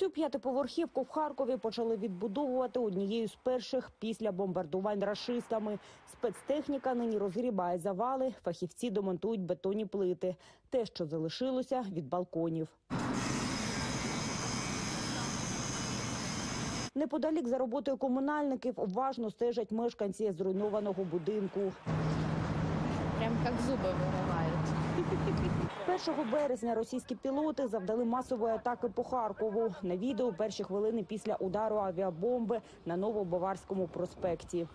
Цю п'ятиповерхівку в Харкові почали відбудовувати однією з перших після бомбардувань рашистами. Спецтехніка нині розгрібає завали, фахівці демонтують бетонні плити. Те, що залишилося від балконів. Неподалік за роботою комунальників уважно стежать мешканці зруйнованого будинку. Прям как зубы вырывают. 1 березня російські пілоти завдали масової атаки по Харкову. На відео перші хвилини після удару авіабомби на Новобаварському проспекті.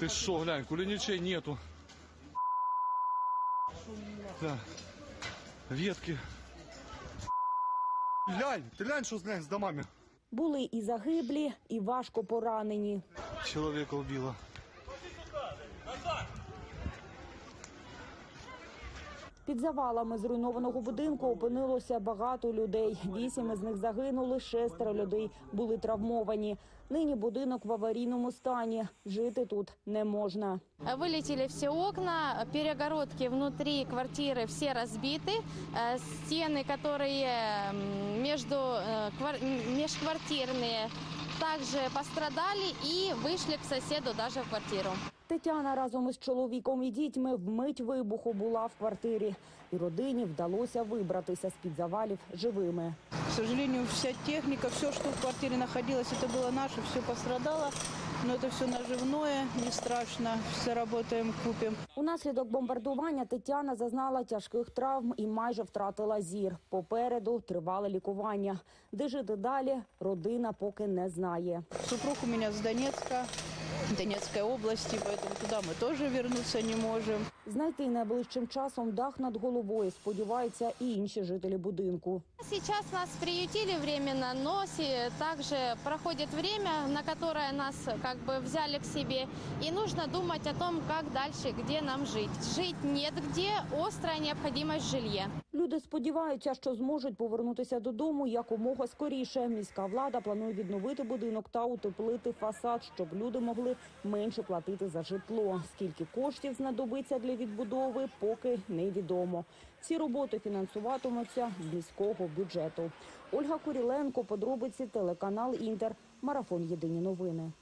Ты шо, глянь, кулиничей нету. Да. Ветки. Глянь, ты глянь, что глянь с домами. Були і загиблі, і важко поранені. Человека убило. Під завалами зруйнованого будинку опинилося багато людей. Вісім із них загинули, шестеро людей були травмовані. Нині будинок в аварійному стані. Жити тут не можна. Вылетели все окна, перегородки внутри квартиры все разбиты, э, стены, которые м, между э, квар- м, межквартирные, также пострадали и вышли к соседу даже в квартиру. Тетяна разом із чоловіком і дітьми вмить вибуху була в квартирі. І родині вдалося вибратися з-під завалів живими. К сожалению, вся техника, все, что в квартире находилось, это было наше, все пострадало. Но это все наживное, не страшно, все работаем, купим. Унаслідок бомбардування Тетяна зазнала тяжких травм і майже втратила зір. Попереду тривале лікування. Де жити далі, родина поки не знає. Супруг у меня с Донецка, Донецкой области, поэтому туда мы тоже вернуться не можем. Знайти найближчим часом дах над головою сподіваються і інші жителі будинку. Сейчас нас приютили временно, но се- также проходит время, на которое нас как бы взяли к себе, и нужно думать о том, как дальше, где нам жить. Жить нет где, острая необходимость в жилье. Люди сподіваються, що зможуть повернутися додому якомога скоріше. Міська влада планує відновити будинок та утеплити фасад, щоб люди могли менше платити за житло. Скільки коштів знадобиться для відбудови, поки невідомо. Ці роботи фінансуватимуться з міського бюджету. Ольга Куріленко, подробиці, телеканал Інтер, марафон Єдині новини.